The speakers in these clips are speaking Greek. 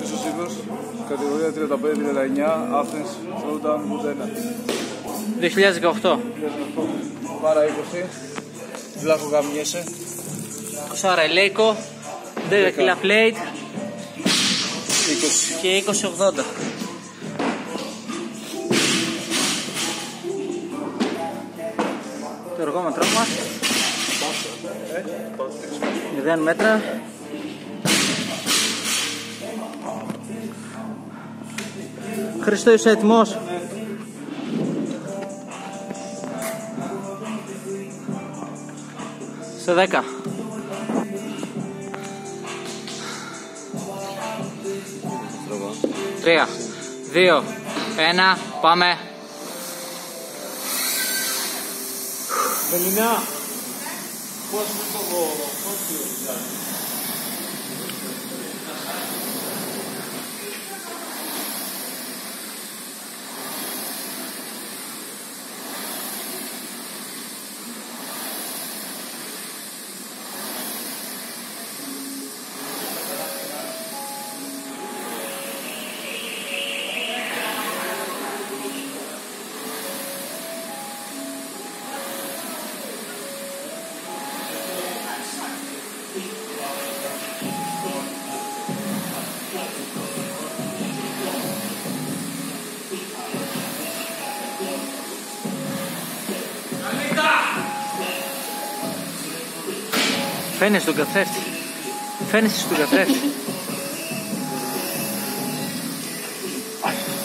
Χρυσός κατηγορία 35-39, Athens, Throwdown, Μοντένα. 2018. Πάρα 20, Βλάχο Γαμιέσαι, Σάρα Ελέικο, 10 κιλά plate. 20. και 20-80. Το εργόμετρό μας. 0 μέτρα Χριστός είσαι έτοιμος; Σε 10 Τρία, δύο, ένα, πάμε. Μελινά, Φαίνεσαι στον καθρέφτη. Φαίνεσαι στον καθρέφτη.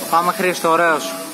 Πάμε Χρήστο, ωραίος.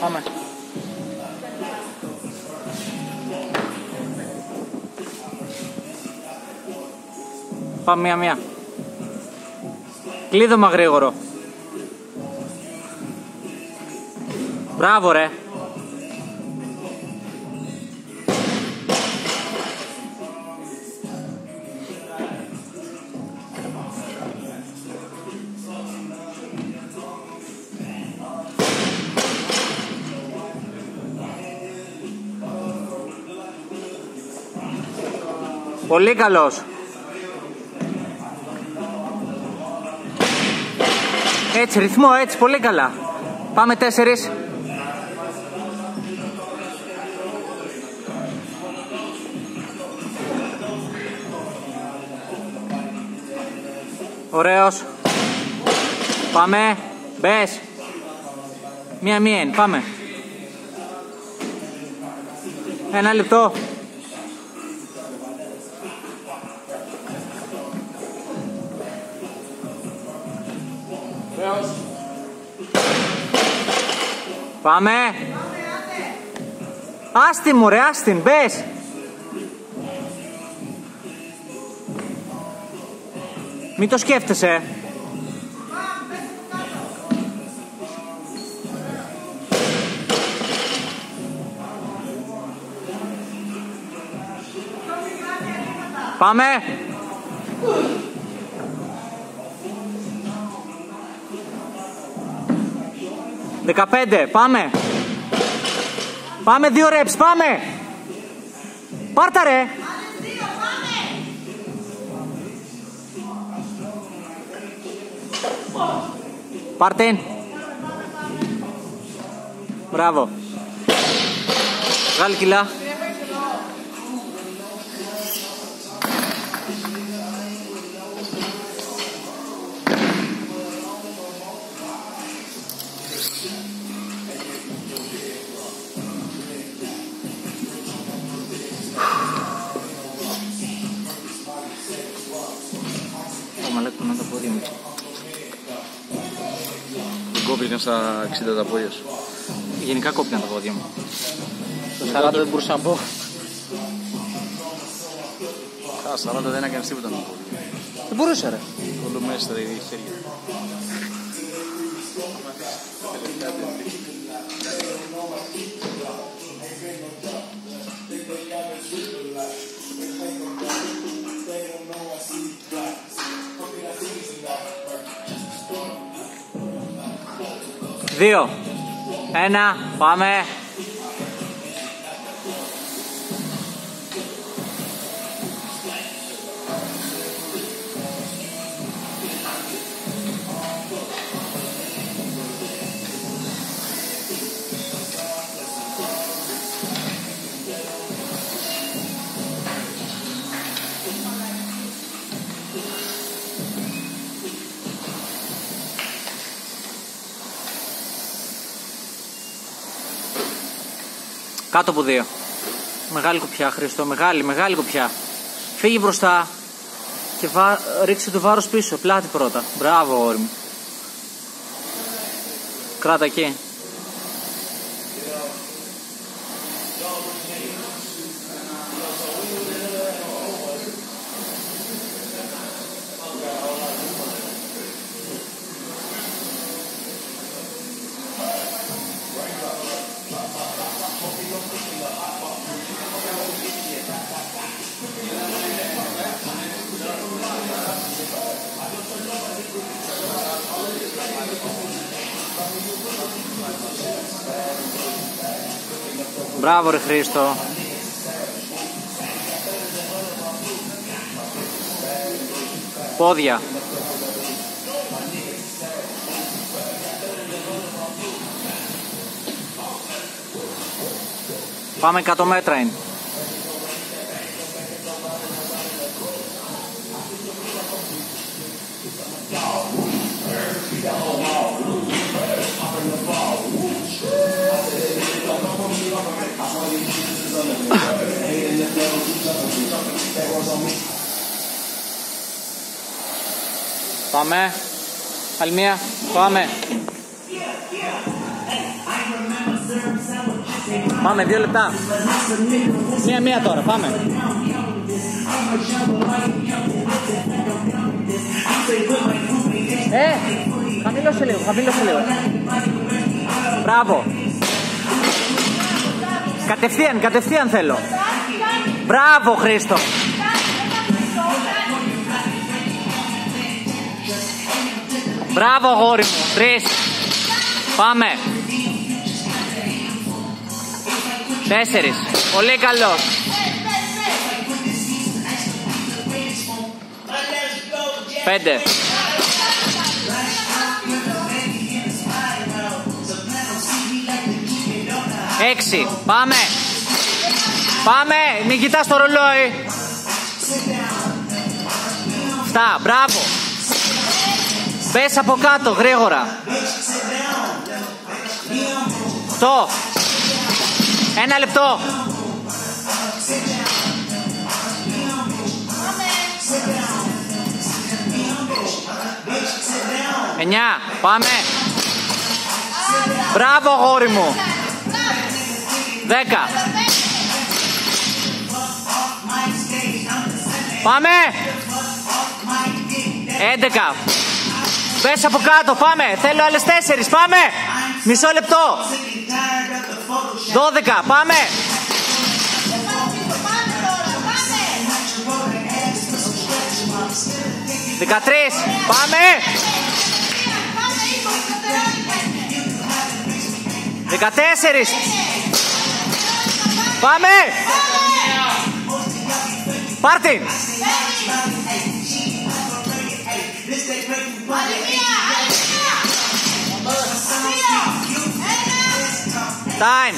Πάμε. Πάμε μία-μία. Κλείδωμα γρήγορο. Μπράβο ρε. Πολύ καλός. Έτσι, ρυθμό, έτσι, πολύ καλά. Πάμε τέσσερις. Ωραίος. Πάμε. Μπες. Μία-μία είναι. Πάμε. Ένα λεπτό. Πάμε. Άστι μου ρε, άστιν, μπες. Μην το σκέφτεσαι. Πάμε. Δεκαπέντε, πάμε. Πάμε δύο ρέψ, πάμε. Πάρτα ρε. Πάρτε. Μπράβο. Βγάλει κιλά. Κόπεις είναι στα 60 τα πόδια σου. Γενικά κόπηκαν τα πόδια μου. Στο 40 δεν μπορούσα να μπω. Α, 40 δεν έκανες τίποτα να πω. Δεν μπορούσα ρε. Όλο μέσα στα χέρια. Δύο. Ένα. Πάμε. Κάτω από δύο. Μεγάλη κουπιά, Χριστό. Μεγάλη, μεγάλη κουπιά. Φύγει μπροστά και βά... ρίξε το βάρος πίσω. Πλάτη πρώτα. Μπράβο, γόρι μου. Κράτα εκεί. Μπράβο ρε Χρήστο. Πόδια. Πάμε 100 μέτρα είναι. Πάμε. Άλλη μία. Πάμε. Πάμε, δύο λεπτά. Μία-μία τώρα, πάμε. Ε, χαμήλωσε λίγο, χαμήλωσε λίγο. Μπράβο. Κατευθείαν, κατευθείαν θέλω. Μπράβο, Χρήστο. Μπράβο, γόρι μου. Τρεις. Πάμε. Τέσσερις. Πολύ καλός. Πέντε. Έξι. Πάμε. Πάμε. Μην κοιτάς το ρολόι. Φτά. Μπράβο. Πες από κάτω γρήγορα. Αυτό. Ένα λεπτό. Εννιά. Πάμε. Μπράβο γόρι μου. Δέκα. Πάμε. Έντεκα. Πες από κάτω, πάμε. Θέλω άλλες τέσσερις, πάμε. Μισό λεπτό. Δώδεκα, πάμε. Δεκατρεις, πάμε. Δεκατέσσερις. Πάμε. Πάρτι. Time.